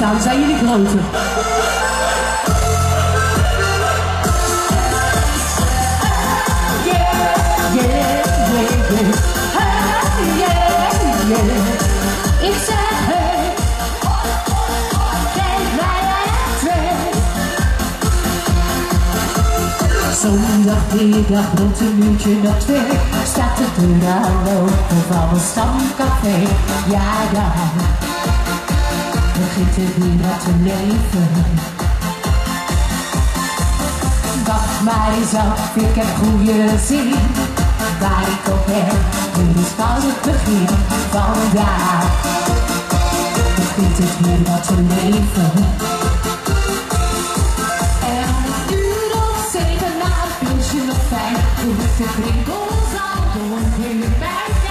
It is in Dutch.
staan, zijn jullie groter. Yeah, yeah. Ik zeg hey, mij. Zondagmiddag rond een uurtje nog twee Staat de deur aan open van een stamcafé Ja, ja Begint er weer wat te leven? Eens af, ik heb goede zin. Waar ik op ben, dit is pas het begin Vandaag Begint het weer wat te leven? Fijn, hoe de krinkels al door weer bij.